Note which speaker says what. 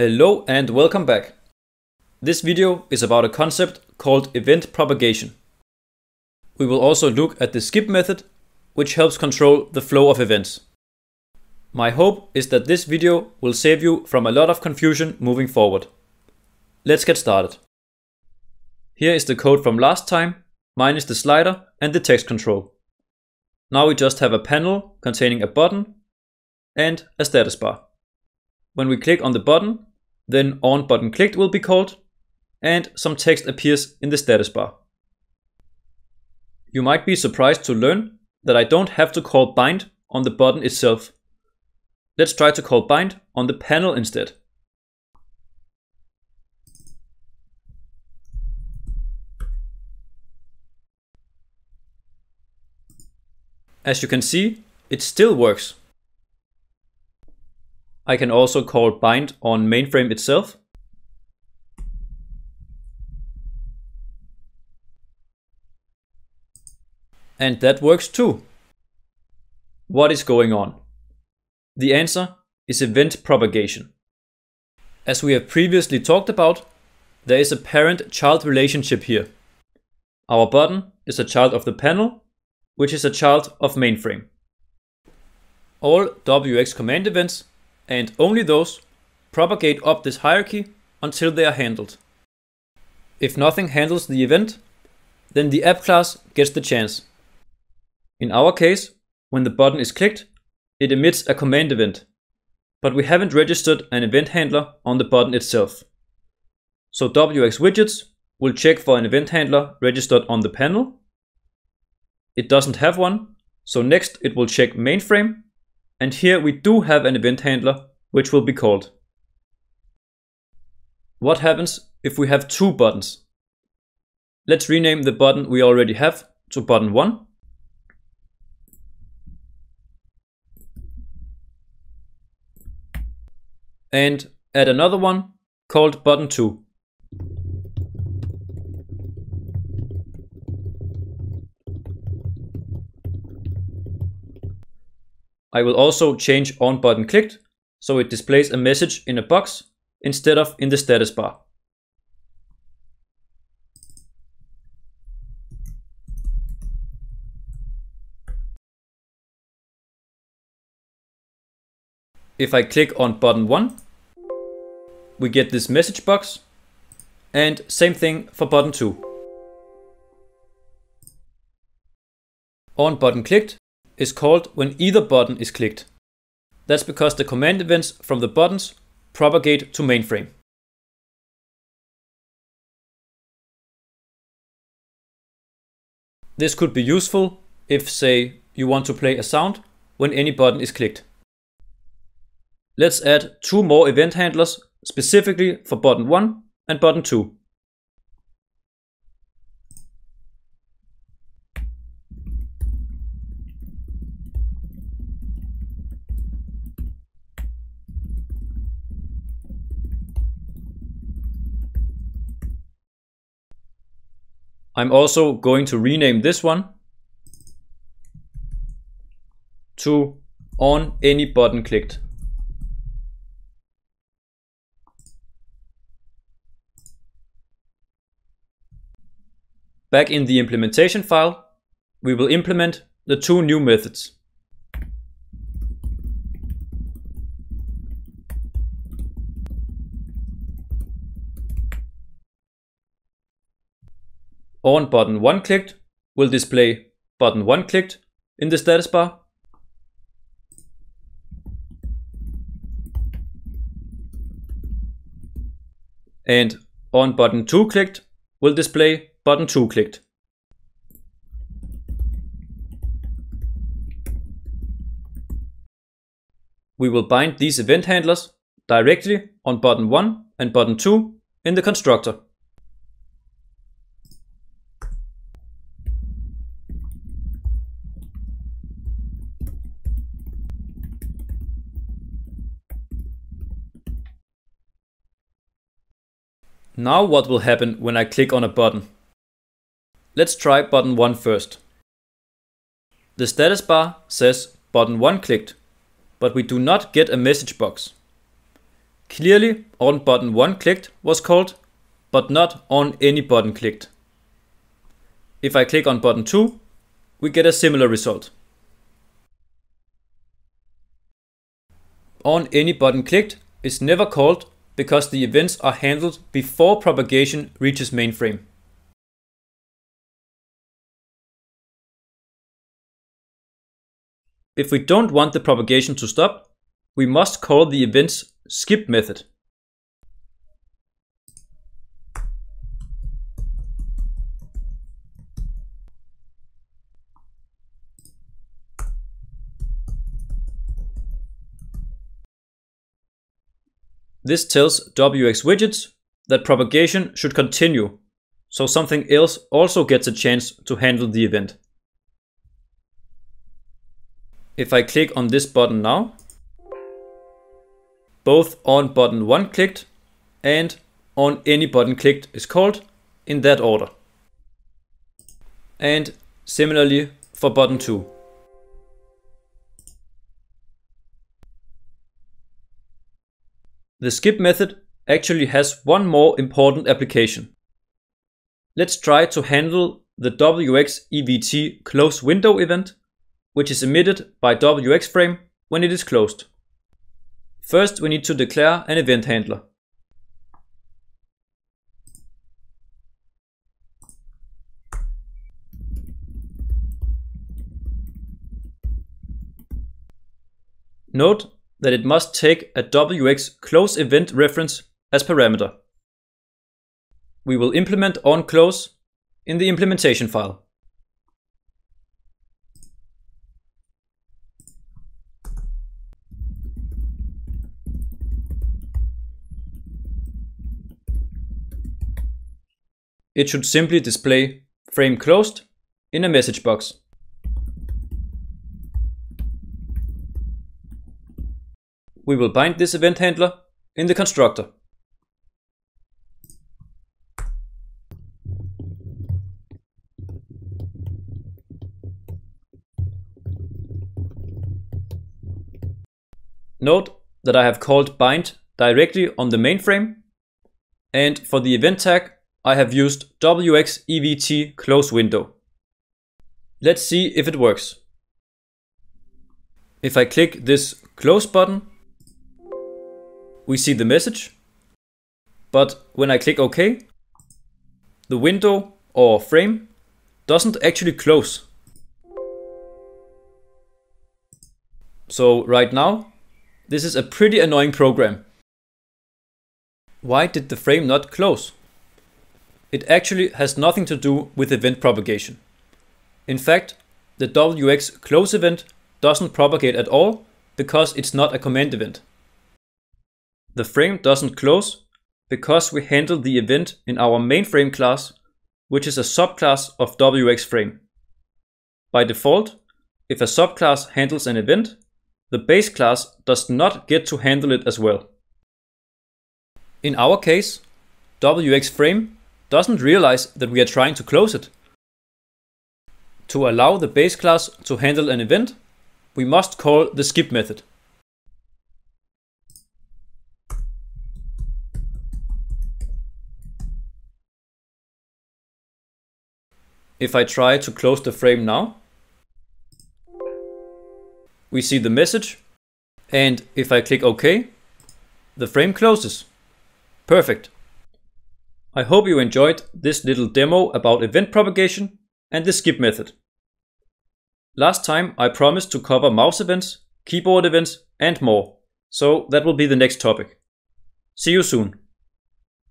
Speaker 1: Hello and welcome back. This video is about a concept called event propagation. We will also look at the skip method, which helps control the flow of events. My hope is that this video will save you from a lot of confusion moving forward. Let's get started. Here is the code from last time, minus the slider and the text control. Now we just have a panel containing a button and a status bar. When we click on the button, then on button clicked will be called and some text appears in the status bar. You might be surprised to learn that I don't have to call bind on the button itself. Let's try to call bind on the panel instead. As you can see, it still works. I can also call bind on mainframe itself. And that works too. What is going on? The answer is event propagation. As we have previously talked about, there is a parent-child relationship here. Our button is a child of the panel, which is a child of mainframe. All WX command events, and only those, propagate up this hierarchy until they are handled. If nothing handles the event, then the app class gets the chance. In our case, when the button is clicked, it emits a command event, but we haven't registered an event handler on the button itself. So wxWidgets will check for an event handler registered on the panel. It doesn't have one, so next it will check mainframe, and here we do have an event handler, which will be called. What happens if we have two buttons? Let's rename the button we already have to button 1 and add another one called button 2. I will also change on button clicked so it displays a message in a box instead of in the status bar. If I click on button 1, we get this message box and same thing for button 2. On button clicked is called when either button is clicked. That's because the command events from the buttons propagate to mainframe. This could be useful if, say, you want to play a sound when any button is clicked. Let's add two more event handlers specifically for button 1 and button 2. I'm also going to rename this one to on any button clicked. Back in the implementation file, we will implement the two new methods. On button 1 clicked will display button 1 clicked in the status bar. And on button 2 clicked will display button 2 clicked. We will bind these event handlers directly on button 1 and button 2 in the constructor. Now what will happen when I click on a button? Let's try button 1 first. The status bar says button 1 clicked, but we do not get a message box. Clearly, on button 1 clicked was called, but not on any button clicked. If I click on button 2, we get a similar result. On any button clicked is never called because the events are handled before propagation reaches mainframe. If we don't want the propagation to stop, we must call the event's skip method. This tells wxWidgets that propagation should continue, so something else also gets a chance to handle the event. If I click on this button now, both on button 1 clicked and on any button clicked is called in that order. And similarly for button 2. The skip method actually has one more important application. Let's try to handle the WX EVT close window event, which is emitted by WX frame when it is closed. First, we need to declare an event handler. Note that it must take a WX close event reference as parameter. We will implement onClose in the implementation file. It should simply display frame closed in a message box. We will bind this event handler in the constructor. Note that I have called bind directly on the mainframe and for the event tag I have used wxevt close window. Let's see if it works. If I click this close button, we see the message. But when I click OK, the window or frame doesn't actually close. So right now, this is a pretty annoying program. Why did the frame not close? It actually has nothing to do with event propagation. In fact, the WX close event doesn't propagate at all because it's not a command event. The frame doesn't close because we handle the event in our mainFrame class, which is a subclass of WXFrame. By default, if a subclass handles an event, the base class does not get to handle it as well. In our case, WXFrame doesn't realize that we are trying to close it. To allow the base class to handle an event, we must call the skip method. If I try to close the frame now, we see the message. And if I click OK, the frame closes. Perfect. I hope you enjoyed this little demo about event propagation and the skip method. Last time I promised to cover mouse events, keyboard events and more, so that will be the next topic. See you soon.